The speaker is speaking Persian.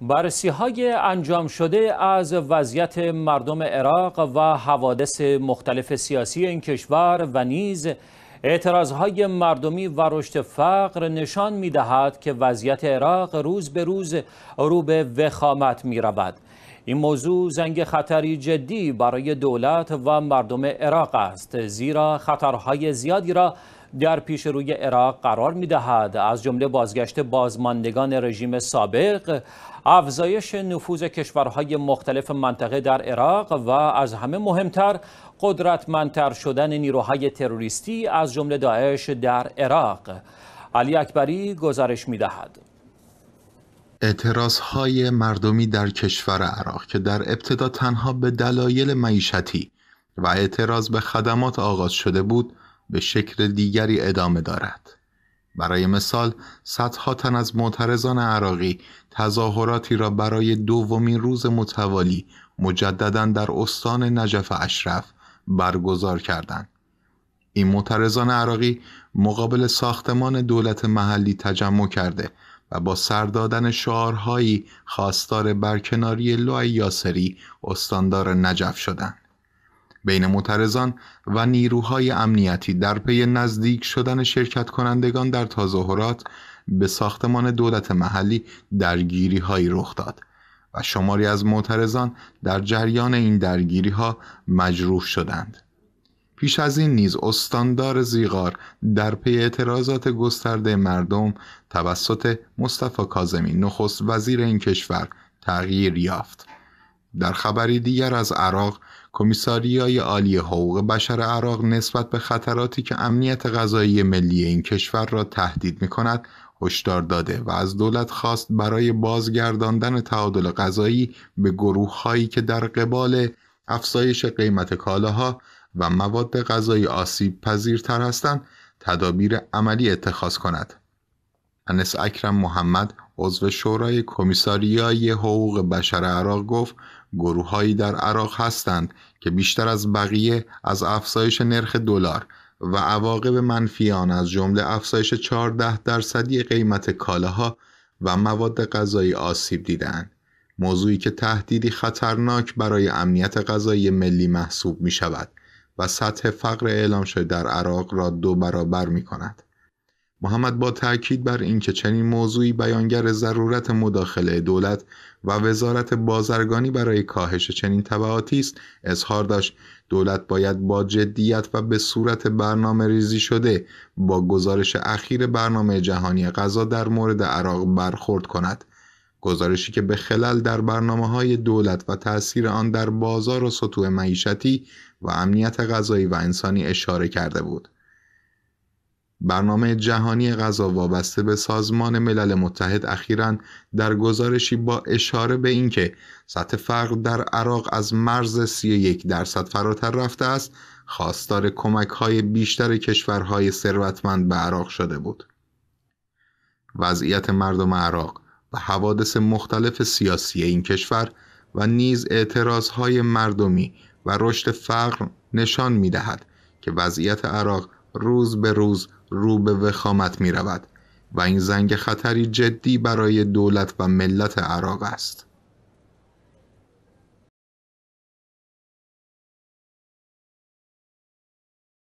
بررسی های انجام شده از وضعیت مردم عراق و حوادث مختلف سیاسی این کشور و نیز اعتراض های مردمی و رشد فقر نشان می دهد که وضعیت عراق روز به روز رو به وخامت می رود. این موضوع زنگ خطری جدی برای دولت و مردم عراق است زیرا خطرهای زیادی را در پیش روی عراق قرار می دهد از جمله بازگشت بازماندگان رژیم سابق افزایش نفوذ کشورهای مختلف منطقه در عراق و از همه مهمتر قدرتمندتر شدن نیروهای تروریستی از جمله داعش در عراق علی اکبری گزارش می دهد. اعتراض های مردمی در کشور عراق که در ابتدا تنها به دلایل معیشتی و اعتراض به خدمات آغاز شده بود به شکل دیگری ادامه دارد. برای مثال صدها تن از معترضان عراقی تظاهراتی را برای دومین روز متوالی مجددا در استان نجف اشرف برگزار کردند. این معترضان عراقی مقابل ساختمان دولت محلی تجمع کرده و با سر دادن شعارهایی خواستار برکناری لوی یاسری استاندار نجف شدند. بین معترضان و نیروهای امنیتی در پی نزدیک شدن شرکت کنندگان در تظاهرات به ساختمان دولت محلی درگیری هایی رخ داد و شماری از معترضان در جریان این درگیری ها مجروح شدند. پیش از این نیز استاندار زیغار در پی اعتراضات گسترده مردم توسط مصطفی کاظمی نخست وزیر این کشور تغییر یافت. در خبری دیگر از عراق کمیساریای عالی حقوق بشر عراق نسبت به خطراتی که امنیت غذایی ملی این کشور را تهدید می کند هشدار داده و از دولت خواست برای بازگرداندن تعادل غذایی به گروه هایی که در قبال افزایش قیمت کالاها و مواد غذایی آسیب پذیرتر هستند تدابیر عملی اتخاذ کند. انس اکرم محمد عضو شورای کمیساریای حقوق بشر عراق گفت گروههایی در عراق هستند که بیشتر از بقیه از افزایش نرخ دلار و عواقب منفی آن از جمله افزایش 14 درصدی قیمت کالاها و مواد غذایی آسیب دیدند موضوعی که تهدیدی خطرناک برای امنیت غذایی ملی محسوب می شود و سطح فقر اعلام شده در عراق را دو برابر می کند. محمد با تاکید بر اینکه چنین موضوعی بیانگر ضرورت مداخله دولت و وزارت بازرگانی برای کاهش چنین تبعاتی است اظهار داشت. دولت باید با جدیت و به صورت برنامه ریزی شده با گزارش اخیر برنامه جهانی غذا در مورد عراق برخورد کند. گزارشی که به خلل در برنامه های دولت و تأثیر آن در بازار و سطوح معیشتی و امنیت غذایی و انسانی اشاره کرده بود. برنامه جهانی غذا وابسته به سازمان ملل متحد اخیرا در گزارشی با اشاره به اینکه سطح فقر در عراق از مرز 31 درصد فراتر رفته است خواستار کمک های بیشتر کشورهای ثروتمند به عراق شده بود. وضعیت مردم عراق و حوادث مختلف سیاسی این کشور و نیز اعتراض های مردمی و رشد فقر نشان می دهد که وضعیت عراق روز به روز رو به وخامت می رود و این زنگ خطری جدی برای دولت و ملت عراق است.